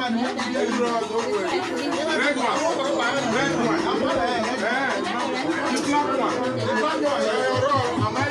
one. Red one. Red one. Eh, the black one. The black one. Eh. Am I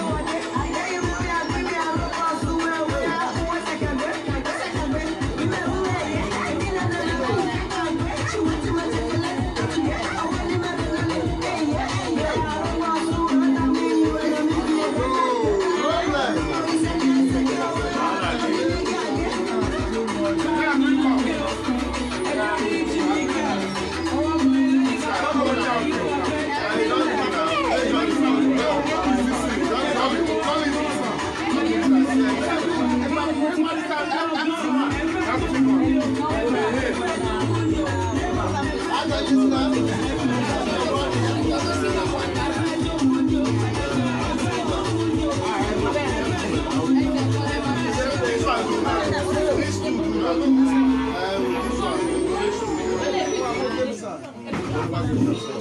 Obrigado.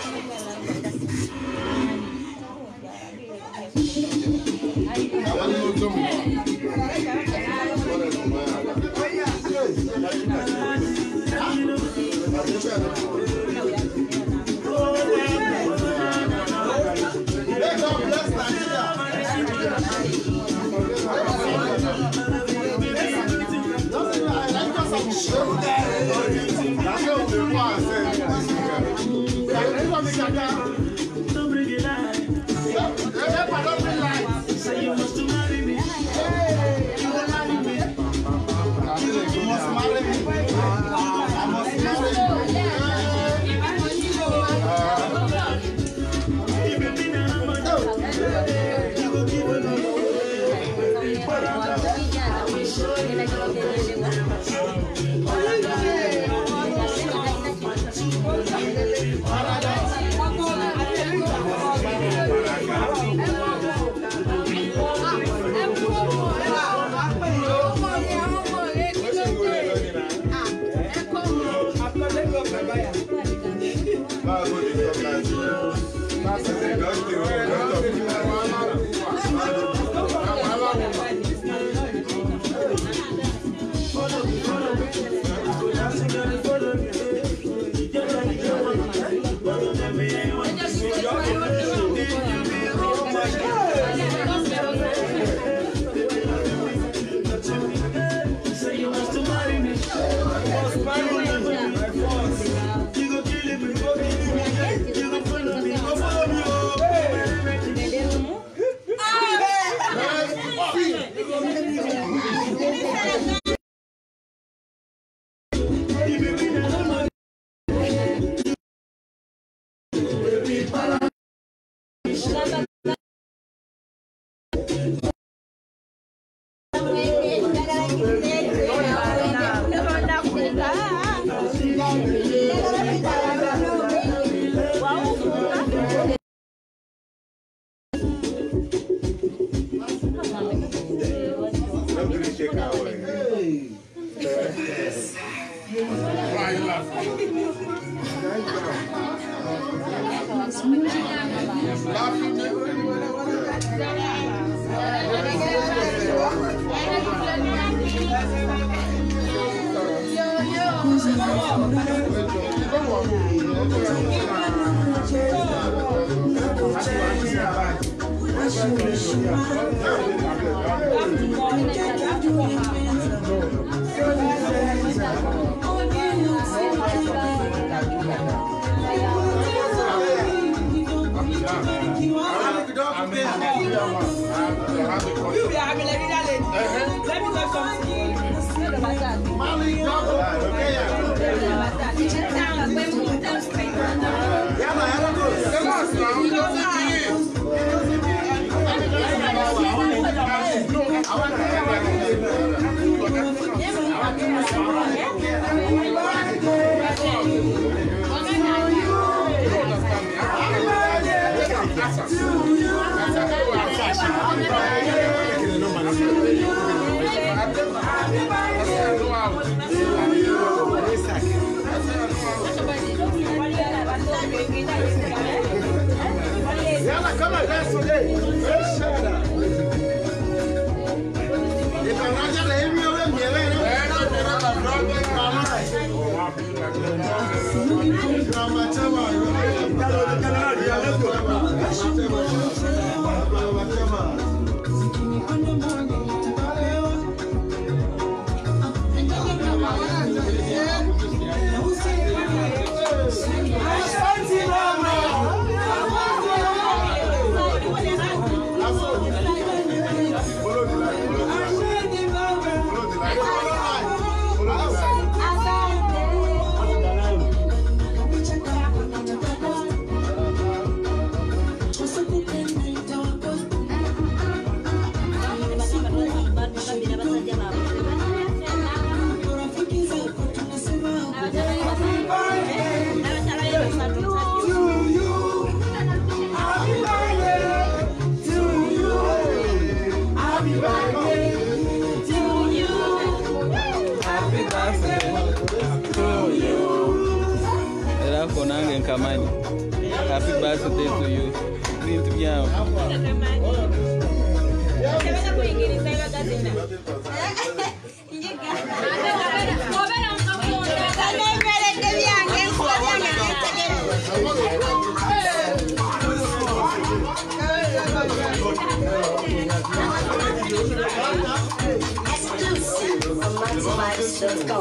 Why you laughing? Yalla, Grandma Chama. Grandma kuingilizana tena Let's go.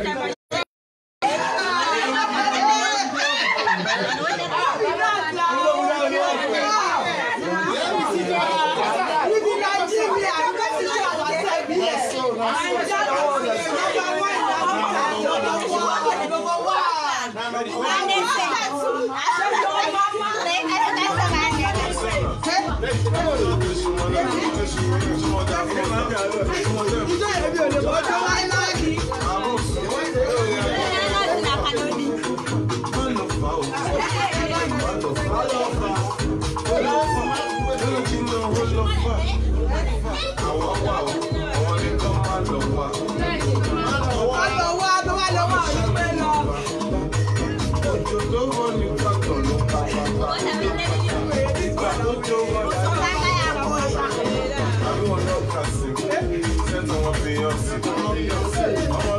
ọjọ́ wa. Obrigado.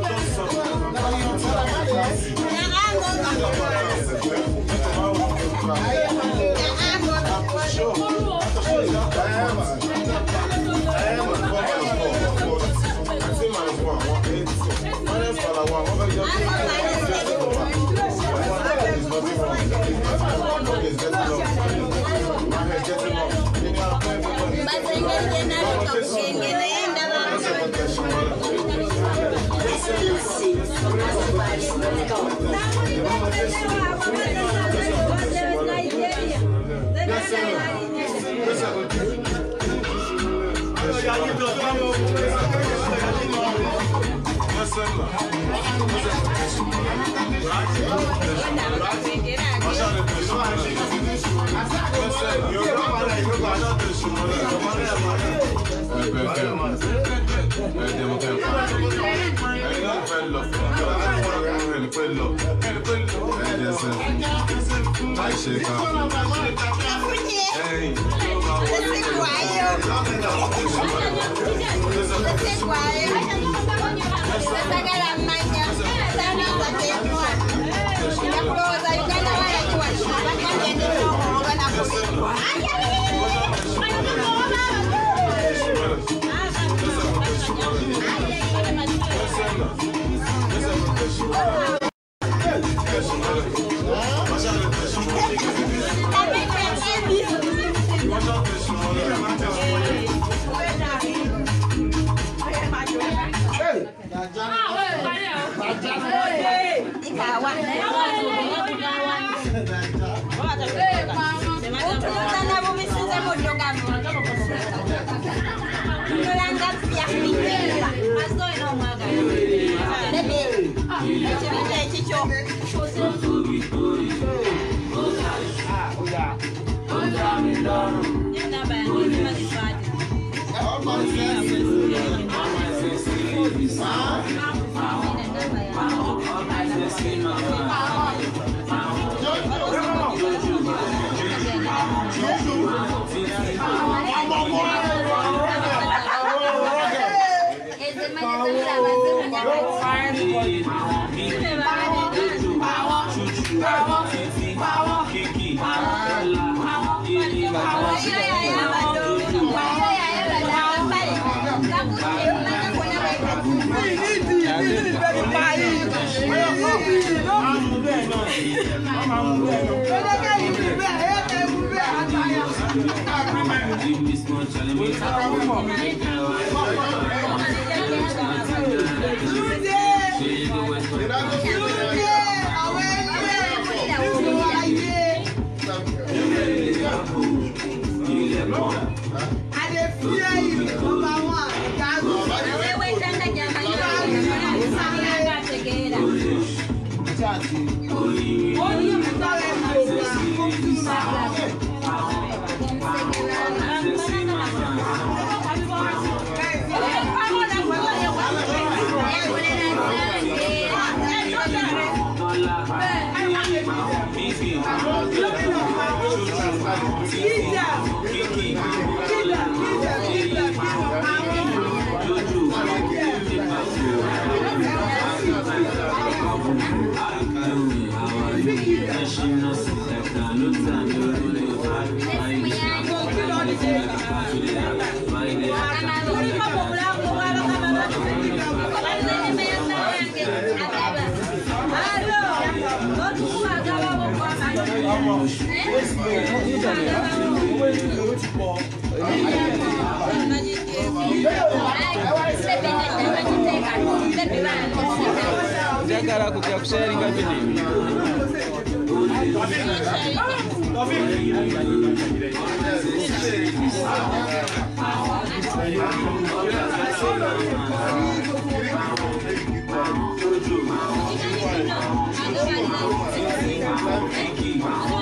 Shake up. Amen. Give me small challenge. Allah'ım. Jagara kukia kusharinga. Thank you. também.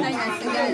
bange abatanya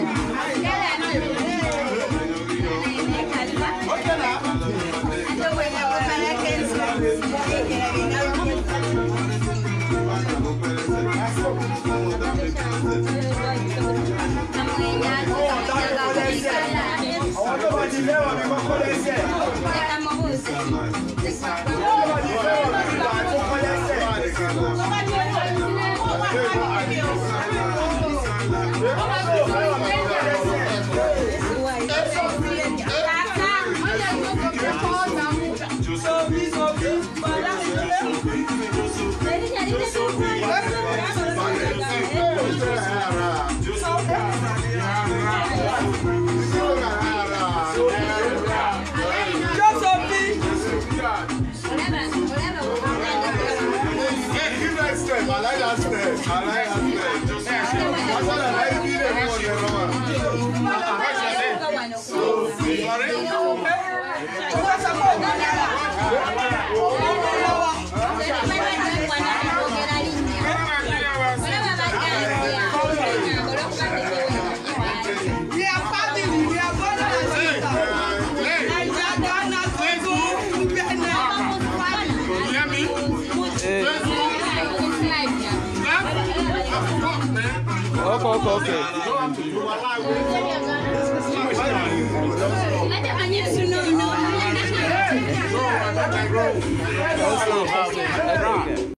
Okay. You don't have to do my life. No, no, no. Okay.